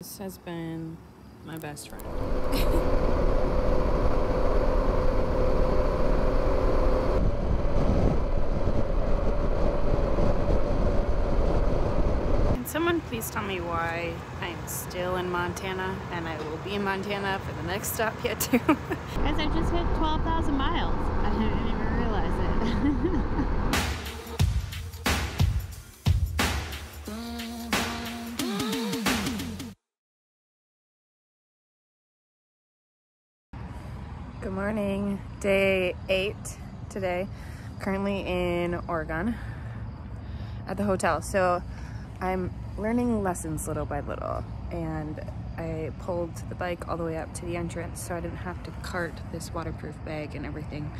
This has been my best friend. Can someone please tell me why I'm still in Montana and I will be in Montana for the next stop yet too? Guys, I just hit 12,000 miles. I didn't even realize it. Good morning. Day eight today. Currently in Oregon at the hotel. So I'm learning lessons little by little and I pulled the bike all the way up to the entrance so I didn't have to cart this waterproof bag and everything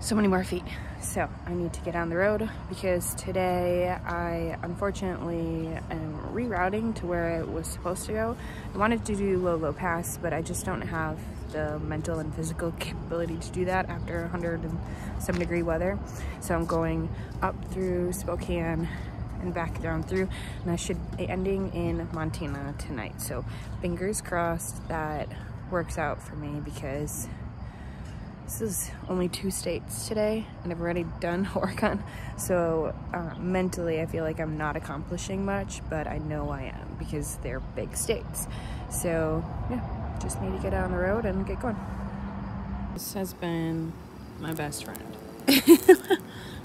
so many more feet. So I need to get on the road because today I unfortunately am rerouting to where I was supposed to go. I wanted to do Lolo Pass, but I just don't have the mental and physical capability to do that after 100 and some degree weather. So I'm going up through Spokane and back down through and I should be ending in Montana tonight. So fingers crossed that works out for me because this is only two states today and I've already done Oregon. So uh, mentally I feel like I'm not accomplishing much, but I know I am because they're big states. So yeah, just need to get out on the road and get going. This has been my best friend.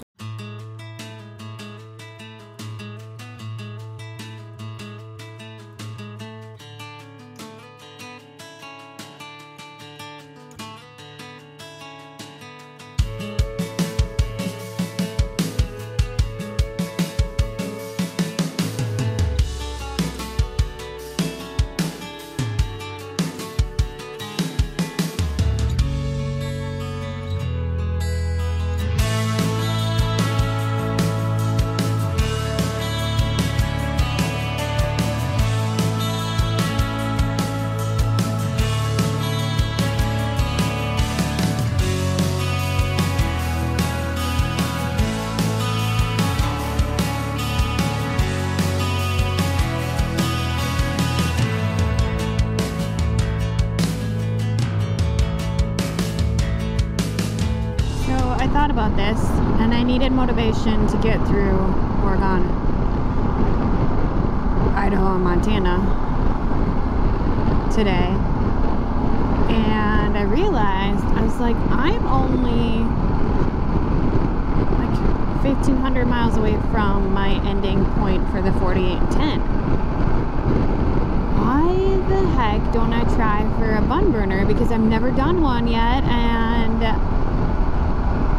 I thought about this and I needed motivation to get through Oregon, Idaho, and Montana today. And I realized, I was like, I'm only like 1,500 miles away from my ending point for the 4810. Why the heck don't I try for a bun burner? Because I've never done one yet and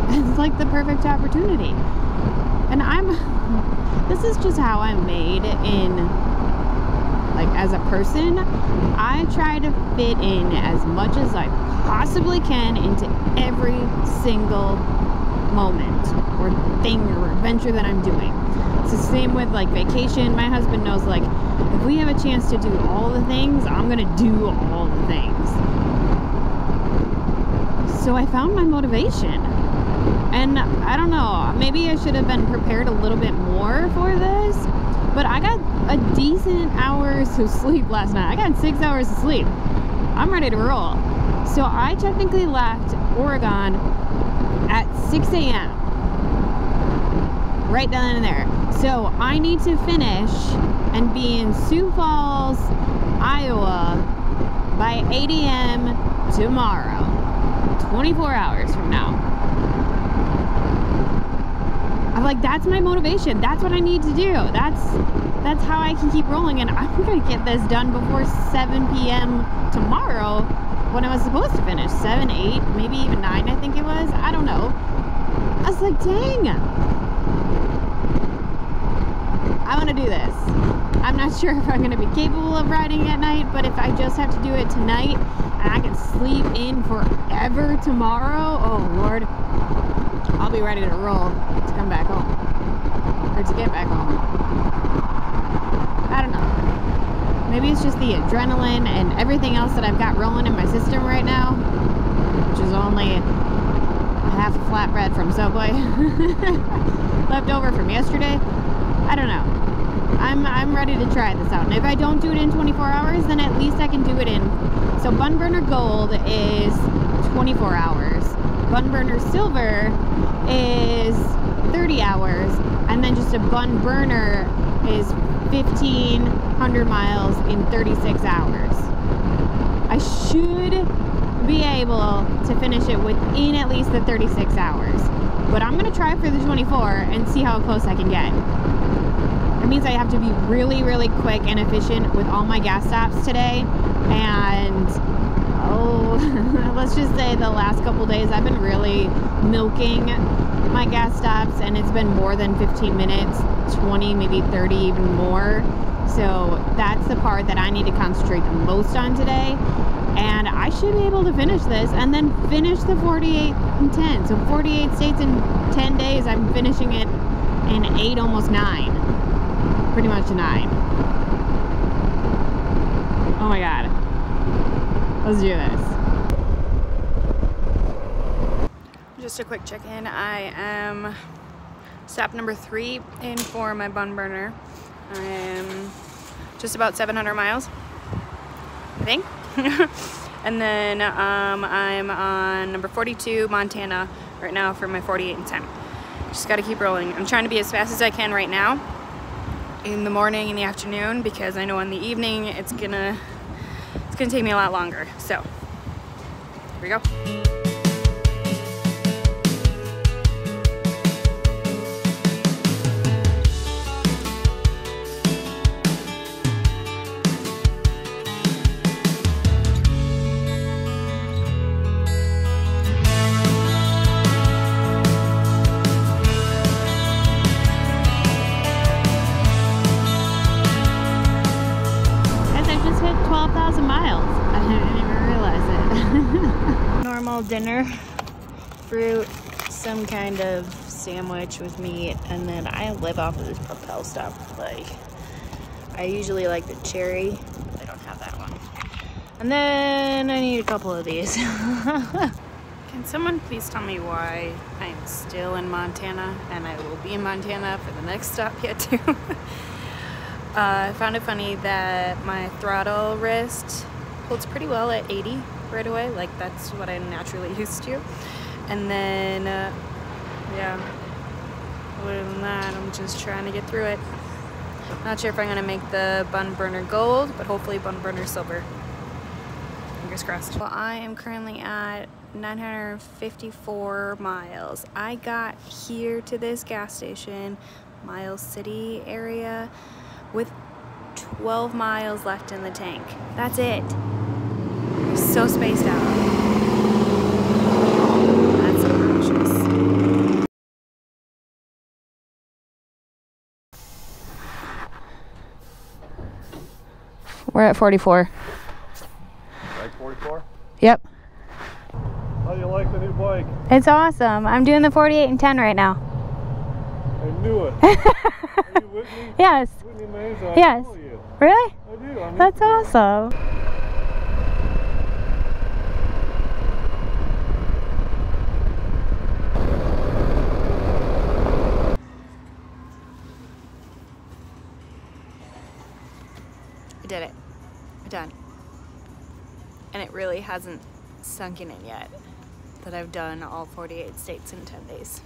it's like the perfect opportunity. And I'm, this is just how I'm made in, like, as a person. I try to fit in as much as I possibly can into every single moment or thing or adventure that I'm doing. It's the same with like vacation. My husband knows, like, if we have a chance to do all the things, I'm gonna do all the things. So I found my motivation. And I don't know, maybe I should have been prepared a little bit more for this, but I got a decent hours of sleep last night. I got six hours of sleep. I'm ready to roll. So I technically left Oregon at 6 a.m. Right down in there. So I need to finish and be in Sioux Falls, Iowa by 8 a.m. tomorrow. 24 hours from now. I'm like, that's my motivation. That's what I need to do. That's that's how I can keep rolling. And I'm gonna get this done before 7 p.m. tomorrow when I was supposed to finish. 7, 8, maybe even 9, I think it was. I don't know. I was like, dang. I want to do this. I'm not sure if I'm going to be capable of riding at night, but if I just have to do it tonight and I can sleep in forever tomorrow, oh Lord, I'll be ready to roll to come back home. Or to get back home. I don't know. Maybe it's just the adrenaline and everything else that I've got rolling in my system right now, which is only half a flatbread from Subway left over from yesterday. I don't know. I'm I'm ready to try this out. And if I don't do it in 24 hours, then at least I can do it in. So Bun Burner Gold is 24 hours. Bun Burner Silver is 30 hours, and then just a Bun Burner is 1500 miles in 36 hours. I should be able to finish it within at least the 36 hours. But I'm gonna try for the 24 and see how close I can get. It means I have to be really, really quick and efficient with all my gas stops today. And oh, let's just say the last couple days I've been really milking my gas stops and it's been more than 15 minutes, 20, maybe 30, even more. So that's the part that I need to concentrate the most on today. And I should be able to finish this and then finish the 48 and 10. So 48 states in 10 days, I'm finishing it in eight, almost nine. Pretty much nine. Oh my God. Let's do this. Just a quick check-in. I am stop number three in for my bun burner. I am just about 700 miles, I think. and then um, I'm on number 42, Montana, right now for my 48 and 10. Just gotta keep rolling. I'm trying to be as fast as I can right now in the morning, in the afternoon, because I know in the evening it's gonna, gonna take me a lot longer. So, here we go. Dinner fruit some kind of sandwich with meat and then i live off of this propel stuff. Like i usually like the cherry. I don't have that one. And then i need a couple of these. Can someone please tell me why i'm still in montana and i will be in montana for the next stop yet too? Uh, I found it funny that my throttle wrist holds pretty well at 80 right away. Like that's what I'm naturally used to. And then, uh, yeah, other than that, I'm just trying to get through it. Not sure if I'm gonna make the bun burner gold, but hopefully bun burner silver. Fingers crossed. Well, I am currently at 954 miles. I got here to this gas station, Miles City area, with 12 miles left in the tank. That's it. You're so spaced out. That's obnoxious. We're at 44. Bike 44? Yep. How do you like the new bike? It's awesome. I'm doing the 48 and 10 right now. I knew it. Are you Whitney? Yes. Whitney Meza? I Yes. know you. Really? I do. I'm That's awesome. I did it. I'm done. And it really hasn't sunken in yet that I've done all 48 states in 10 days.